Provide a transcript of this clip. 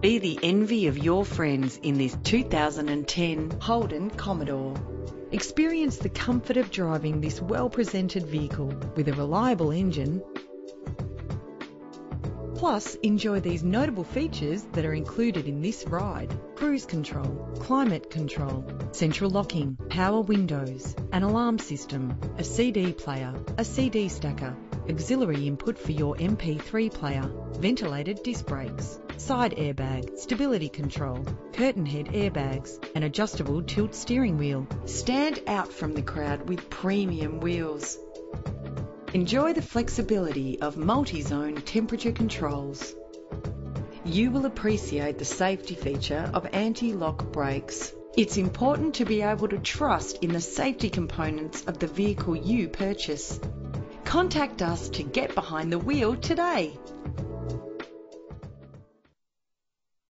Be the envy of your friends in this 2010 Holden Commodore. Experience the comfort of driving this well-presented vehicle with a reliable engine. Plus, enjoy these notable features that are included in this ride. Cruise control, climate control, central locking, power windows, an alarm system, a CD player, a CD stacker, auxiliary input for your MP3 player, ventilated disc brakes, side airbag, stability control, curtain head airbags, an adjustable tilt steering wheel. Stand out from the crowd with premium wheels. Enjoy the flexibility of multi-zone temperature controls. You will appreciate the safety feature of anti-lock brakes. It's important to be able to trust in the safety components of the vehicle you purchase. Contact us to get behind the wheel today.